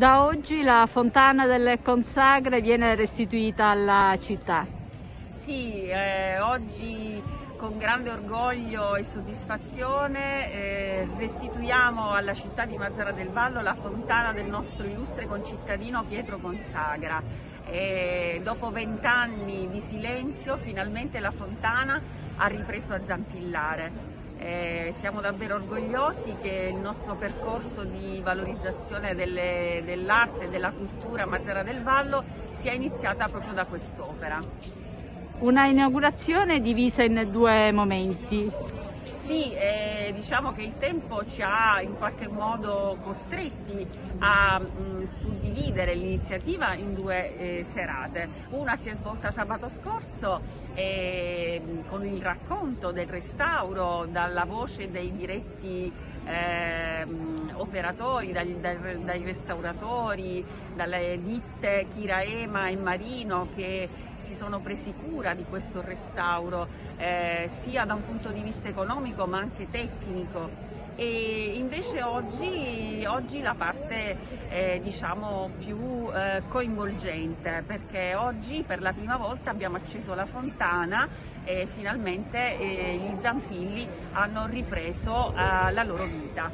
Da oggi la fontana delle consagre viene restituita alla città. Sì, eh, oggi con grande orgoglio e soddisfazione eh, restituiamo alla città di Mazzara del Vallo la fontana del nostro illustre concittadino Pietro Consagra. E dopo vent'anni di silenzio finalmente la fontana ha ripreso a zampillare. Eh, siamo davvero orgogliosi che il nostro percorso di valorizzazione dell'arte e della cultura a Mazzara del Vallo sia iniziata proprio da quest'opera. Una inaugurazione divisa in due momenti. Sì, eh, diciamo che il tempo ci ha in qualche modo costretti a mh, suddividere l'iniziativa in due eh, serate. Una si è svolta sabato scorso eh, con il racconto del restauro dalla voce dei diretti ehm, operatori, dai, dai, dai, restauratori, dalle ditte Kiraema e Marino che si sono presi cura di questo restauro eh, sia da un punto di vista economico ma anche tecnico e invece oggi, oggi la parte eh, diciamo più eh, coinvolgente perché oggi per la prima volta abbiamo acceso la fontana e finalmente eh, gli zampilli hanno ripreso eh, la loro vita.